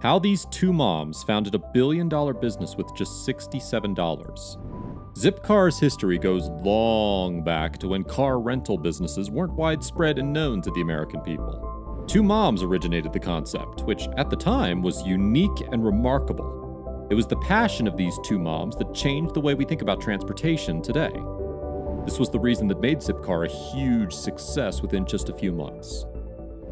How these two moms founded a billion dollar business with just $67. Zipcar's history goes long back to when car rental businesses weren't widespread and known to the American people. Two moms originated the concept, which at the time was unique and remarkable. It was the passion of these two moms that changed the way we think about transportation today. This was the reason that made Zipcar a huge success within just a few months.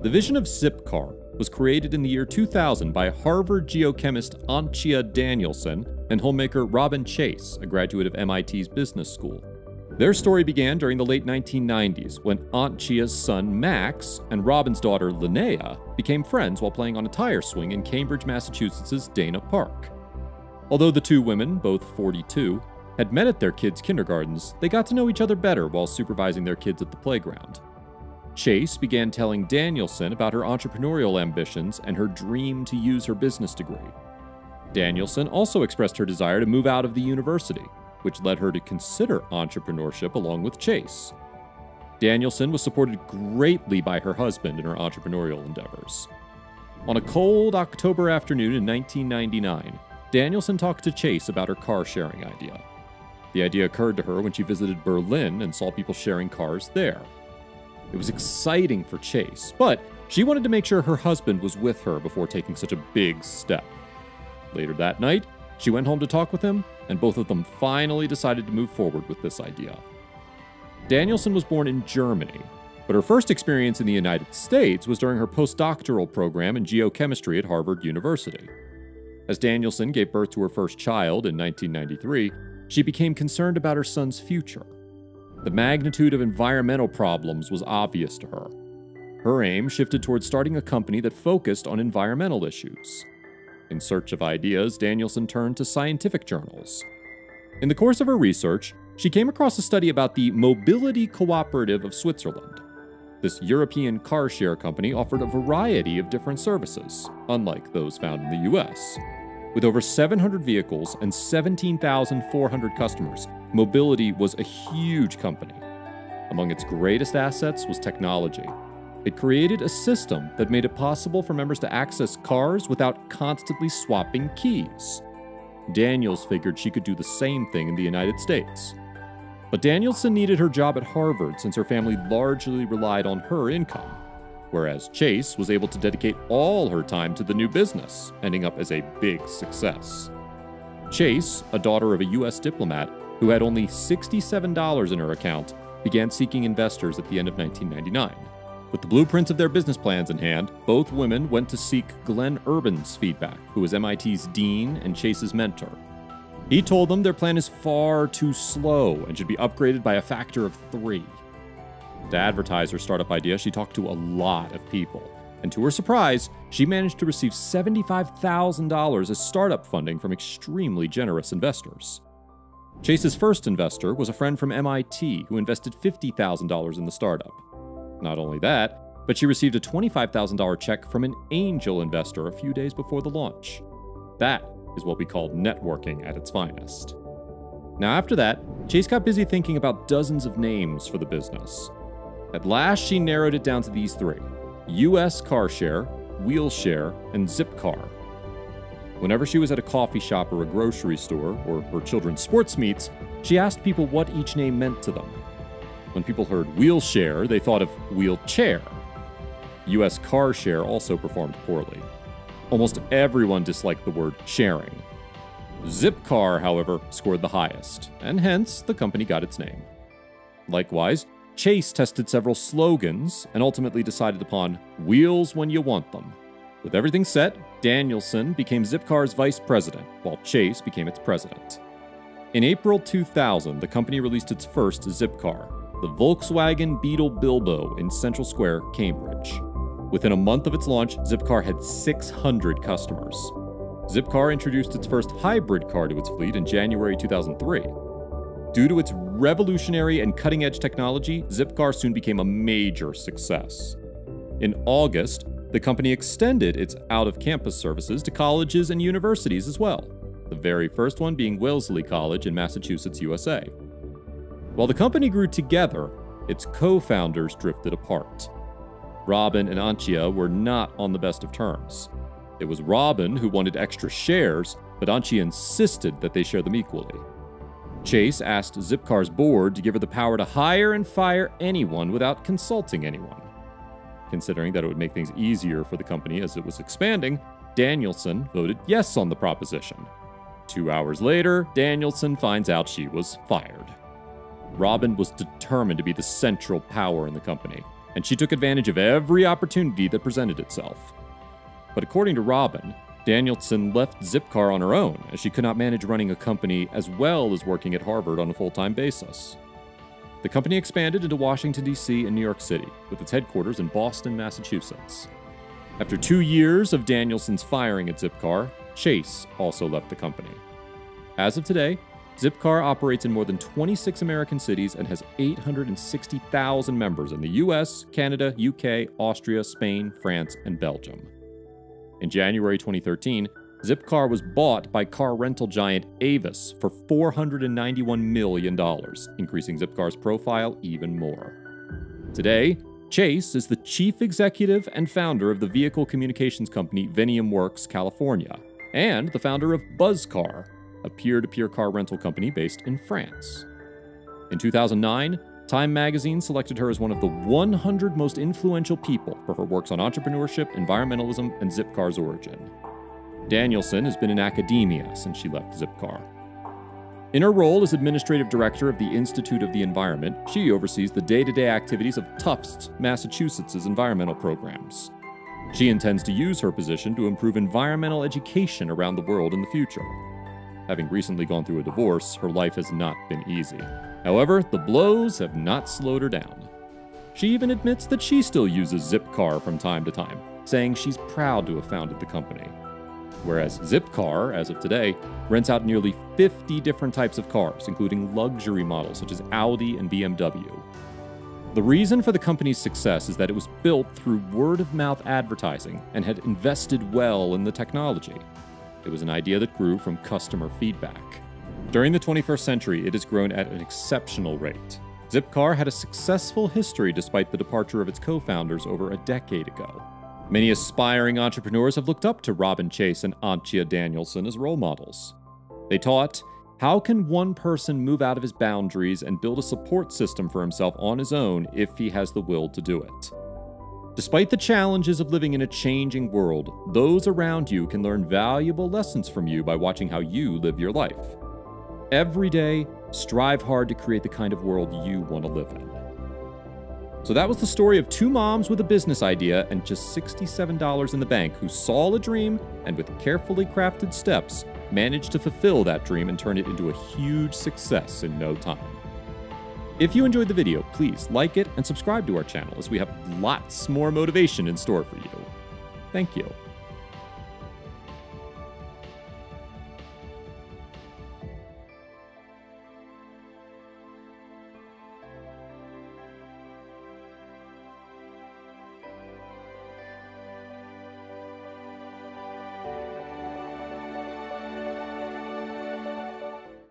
The vision of Zipcar was created in the year 2000 by Harvard geochemist Antje Danielson and homemaker Robin Chase, a graduate of MIT's business school. Their story began during the late 1990s when Antje's son Max and Robin's daughter Linnea became friends while playing on a tire swing in Cambridge, Massachusetts' Dana Park. Although the two women, both 42, had met at their kids' kindergartens, they got to know each other better while supervising their kids at the playground. Chase began telling Danielson about her entrepreneurial ambitions and her dream to use her business degree. Danielson also expressed her desire to move out of the university, which led her to consider entrepreneurship along with Chase. Danielson was supported greatly by her husband in her entrepreneurial endeavors. On a cold October afternoon in 1999, Danielson talked to Chase about her car sharing idea. The idea occurred to her when she visited Berlin and saw people sharing cars there. It was exciting for Chase, but she wanted to make sure her husband was with her before taking such a big step. Later that night, she went home to talk with him, and both of them finally decided to move forward with this idea. Danielson was born in Germany, but her first experience in the United States was during her postdoctoral program in geochemistry at Harvard University. As Danielson gave birth to her first child in 1993, she became concerned about her son's future. The magnitude of environmental problems was obvious to her. Her aim shifted towards starting a company that focused on environmental issues. In search of ideas, Danielson turned to scientific journals. In the course of her research, she came across a study about the Mobility Cooperative of Switzerland. This European car share company offered a variety of different services, unlike those found in the US. With over 700 vehicles and 17,400 customers, Mobility was a huge company. Among its greatest assets was technology. It created a system that made it possible for members to access cars without constantly swapping keys. Daniels figured she could do the same thing in the United States. But Danielson needed her job at Harvard since her family largely relied on her income, whereas Chase was able to dedicate all her time to the new business, ending up as a big success. Chase, a daughter of a U.S. diplomat who had only $67 in her account, began seeking investors at the end of 1999. With the blueprints of their business plans in hand, both women went to seek Glen Urban's feedback, who was MIT's dean and Chase's mentor. He told them their plan is far too slow and should be upgraded by a factor of three. To advertise her startup idea, she talked to a lot of people. And to her surprise, she managed to receive $75,000 as startup funding from extremely generous investors. Chase's first investor was a friend from MIT who invested $50,000 in the startup. Not only that, but she received a $25,000 check from an angel investor a few days before the launch. That is what we call networking at its finest. Now, after that, Chase got busy thinking about dozens of names for the business. At last, she narrowed it down to these three US Car Share, Wheelshare, and Zipcar. Whenever she was at a coffee shop or a grocery store, or her children's sports meets, she asked people what each name meant to them. When people heard Wheelshare, they thought of wheelchair. US Car Share also performed poorly. Almost everyone disliked the word sharing. Zipcar, however, scored the highest, and hence the company got its name. Likewise, Chase tested several slogans and ultimately decided upon Wheels When You Want Them. With everything set, Danielson became Zipcar's vice president, while Chase became its president. In April 2000, the company released its first Zipcar, the Volkswagen Beetle Bilbo in Central Square, Cambridge. Within a month of its launch, Zipcar had 600 customers. Zipcar introduced its first hybrid car to its fleet in January 2003. Due to its revolutionary and cutting edge technology, Zipcar soon became a major success. In August, the company extended its out of campus services to colleges and universities as well, the very first one being Wellesley College in Massachusetts, USA. While the company grew together, its co founders drifted apart. Robin and Antje were not on the best of terms. It was Robin who wanted extra shares, but Antje insisted that they share them equally. Chase asked Zipcar's board to give her the power to hire and fire anyone without consulting anyone. Considering that it would make things easier for the company as it was expanding, Danielson voted yes on the proposition. Two hours later, Danielson finds out she was fired. Robin was determined to be the central power in the company, and she took advantage of every opportunity that presented itself. But according to Robin, Danielson left Zipcar on her own as she could not manage running a company as well as working at Harvard on a full time basis. The company expanded into Washington, D.C. and New York City, with its headquarters in Boston, Massachusetts. After two years of Danielson's firing at Zipcar, Chase also left the company. As of today, Zipcar operates in more than 26 American cities and has 860,000 members in the US, Canada, UK, Austria, Spain, France, and Belgium. In January 2013, Zipcar was bought by car rental giant Avis for $491 million, increasing Zipcar's profile even more. Today, Chase is the chief executive and founder of the vehicle communications company Veniam Works California, and the founder of Buzzcar, a peer to peer car rental company based in France. In 2009, Time magazine selected her as one of the 100 most influential people for her works on entrepreneurship, environmentalism, and Zipcar's origin. Danielson has been in academia since she left Zipcar. In her role as administrative director of the Institute of the Environment, she oversees the day to day activities of Tufts, Massachusetts' environmental programs. She intends to use her position to improve environmental education around the world in the future. Having recently gone through a divorce, her life has not been easy. However, the blows have not slowed her down. She even admits that she still uses Zipcar from time to time, saying she's proud to have founded the company whereas Zipcar, as of today, rents out nearly 50 different types of cars, including luxury models such as Audi and BMW. The reason for the company's success is that it was built through word of mouth advertising and had invested well in the technology. It was an idea that grew from customer feedback. During the 21st century, it has grown at an exceptional rate. Zipcar had a successful history despite the departure of its co founders over a decade ago. Many aspiring entrepreneurs have looked up to Robin Chase and Antje Danielson as role models. They taught how can one person move out of his boundaries and build a support system for himself on his own if he has the will to do it? Despite the challenges of living in a changing world, those around you can learn valuable lessons from you by watching how you live your life. Every day, strive hard to create the kind of world you want to live in. So that was the story of two moms with a business idea and just $67 in the bank who saw a dream and with carefully crafted steps managed to fulfill that dream and turn it into a huge success in no time. If you enjoyed the video, please like it and subscribe to our channel as we have lots more motivation in store for you. Thank you.